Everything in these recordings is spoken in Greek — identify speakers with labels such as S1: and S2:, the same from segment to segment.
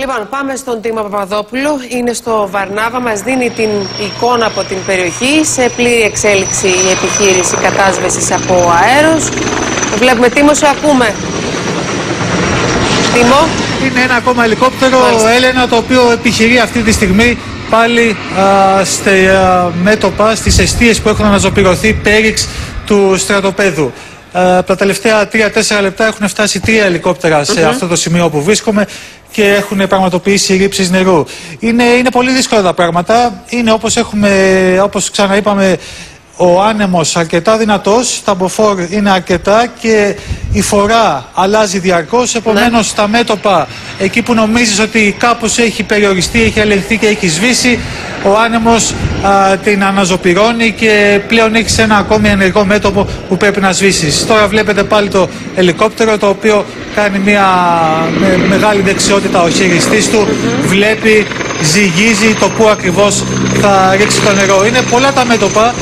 S1: Λοιπόν, πάμε στον Τίμο Παπαδόπουλο. Είναι στο Βαρνάβα. Μας δίνει την εικόνα από την περιοχή. Σε πλήρη εξέλιξη η επιχείρηση κατάσβεσης από αέρος. Βλέπουμε Τίμο, σε ακούμε. Τίμο.
S2: Είναι ένα ακόμα ελικόπτερο,
S1: Μάλιστα.
S2: Έλενα, το οποίο επιχειρεί αυτή τη στιγμή πάλι α, στα α, μέτωπα, στις αιστείες που έχουν αναζωπηρωθεί πέριξ του στρατοπέδου. Α, τα τελευταία 3-4 λεπτά έχουν φτάσει τρία ελικόπτερα σε αυτό το σημείο όπου βρίσκομαι και έχουν πραγματοποιήσει ρήψεις νερού. Είναι, είναι πολύ δύσκολα τα πράγματα. Είναι όπως, έχουμε, όπως ξαναείπαμε ο άνεμος αρκετά δυνατός, τα μποφόρ είναι αρκετά και η φορά αλλάζει διαρκώς, επομένως τα μέτωπα εκεί που νομίζεις ότι κάπως έχει περιοριστεί, έχει ελεγχθεί και έχει σβήσει, ο άνεμος α, την αναζωπυρώνει και πλέον έχεις ένα ακόμη ενεργό μέτωπο που πρέπει να σβήσεις. Τώρα βλέπετε πάλι το ελικόπτερο το οποίο κάνει μια με- μεγάλη δεξιότητα ο χειριστής του, βλέπει, ζυγίζει το που ακριβώς θα ρίξει το νερό. Είναι πολλά τα μέτωπα,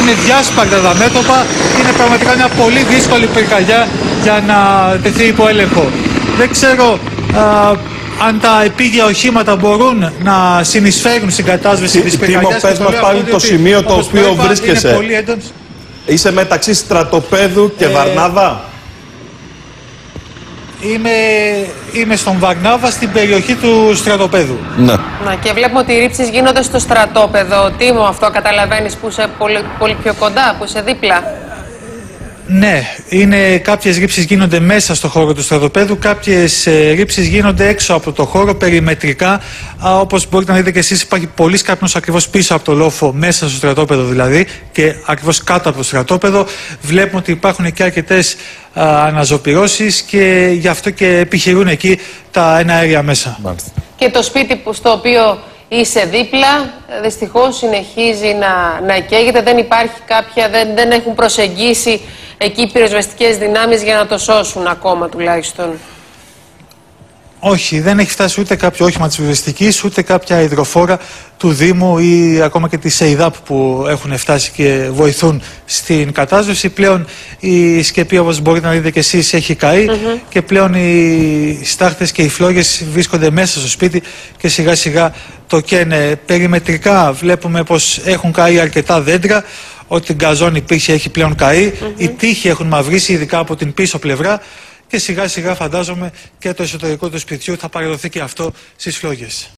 S2: είναι διάσπαρτα τα μέτωπα, είναι πραγματικά μια πολύ δύσκολη πυρκαγιά για να τεθεί υπό έλεγχο. Δεν ξέρω α, αν τα επίγεια οχήματα μπορούν να συνεισφέρουν στην κατάσβεση
S3: Τι-
S2: της
S3: Τίμω,
S2: πυρκαγιάς.
S3: πες
S2: και το
S3: μας
S2: λέω
S3: πάλι
S2: αυτό
S3: το
S2: διότι,
S3: σημείο το
S2: όπως
S3: οποίο
S2: προείπα,
S3: βρίσκεσαι;
S2: Είναι πολύ έντονος.
S3: Είσαι μεταξύ στρατοπέδου και
S2: Ε,
S3: Βαρνάβα;
S2: Είμαι, είμαι στον Βαρνάβα στην περιοχή του στρατοπέδου.
S3: Ναι.
S1: Να, και βλέπουμε ότι οι ρήψεις γίνονται στο στρατόπεδο. Τίμο, αυτό καταλαβαίνεις που είσαι πολύ, πολύ πιο κοντά, που είσαι δίπλα.
S2: Ναι, είναι κάποιες ρήψεις γίνονται μέσα στο χώρο του στρατοπέδου, κάποιες ε, ρήψεις γίνονται έξω από το χώρο, περιμετρικά. Α, όπως μπορείτε να δείτε και εσείς υπάρχει πολύ καπνός ακριβώς πίσω από το λόφο, μέσα στο στρατόπεδο δηλαδή και ακριβώς κάτω από το στρατόπεδο. Βλέπουμε ότι υπάρχουν και αρκετές α, αναζωπυρώσεις και γι' αυτό και επιχειρούν εκεί τα ένα αέρια μέσα.
S3: Μάλιστα.
S1: Και το σπίτι που, στο οποίο είσαι δίπλα, ε, δυστυχώς συνεχίζει να, να καίγεται. Δεν υπάρχει κάποια, δεν, δεν έχουν προσεγγίσει εκεί οι πυροσβεστικές δυνάμεις για να το σώσουν ακόμα τουλάχιστον.
S2: Όχι, δεν έχει φτάσει ούτε κάποιο όχημα της βιβλιστικής, ούτε κάποια υδροφόρα του Δήμου ή ακόμα και της ΕΙΔΑΠ που έχουν φτάσει και βοηθούν στην κατάσβεση. Πλέον η σκεπή όπως μπορείτε να δείτε και εσείς έχει καεί και πλέον οι στάχτες και οι φλόγες βρίσκονται μέσα στο σπίτι και σιγά σιγά το καίνε. Περιμετρικά βλέπουμε πως έχουν καεί αρκετά δέντρα, ότι γκαζόν υπήρχε έχει πλέον καεί, οι τείχοι έχουν μαυρίσει ειδικά από την πίσω πλευρά και σιγά σιγά φαντάζομαι και το εσωτερικό του σπιτιού θα παραδοθεί και αυτό στις φλόγες.